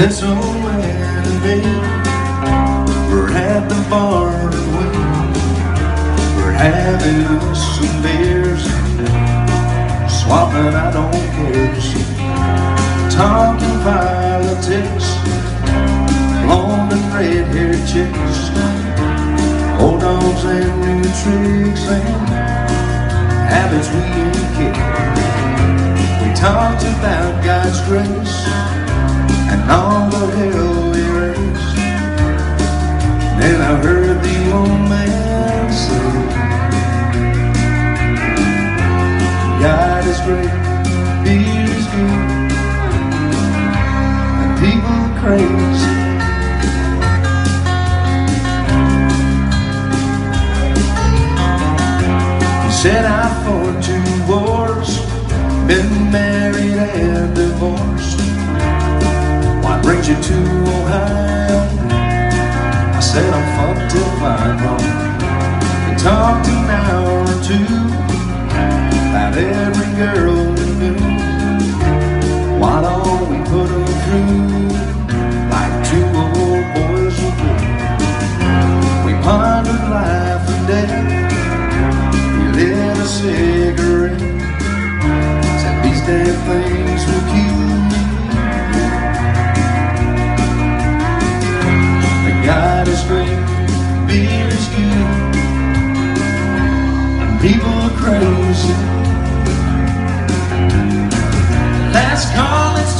Old man and me, we're at the bar and we, we're having us some beers, swapping I don't care, talking politics, blonde and red-haired chicks, old dogs and new tricks and habits we ain't kidding. Beer is good, and people are. He said I fought two wars, been married and divorced Why brings you to Ohio. I said I'm fucked if I'm wrong. And talked an hour or two about every girl through, like two old boys will do. We pondered life and death. We lit a cigarette. Said these damn things will kill me. The God is great, beer is good, and people are crazy. Last call, it's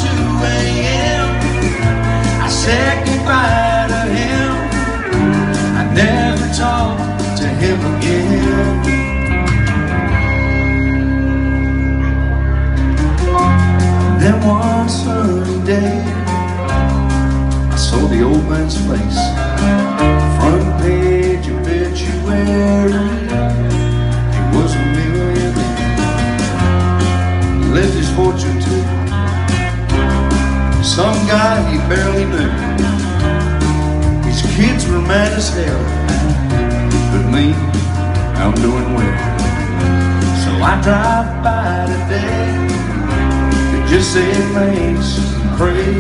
Then one sunny day, I saw the old man's face. Front page obituary was a millionaire. Left his fortune to some guy he barely knew. His kids were mad as hell, but me, I'm doing well. So I drive by today just say thanks and pray.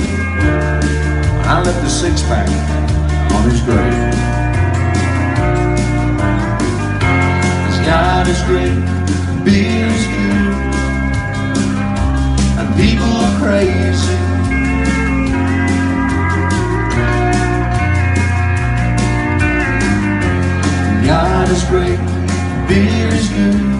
I left a six pack on his grave. God is great, beer is good, and people are crazy. God is great, beer is good,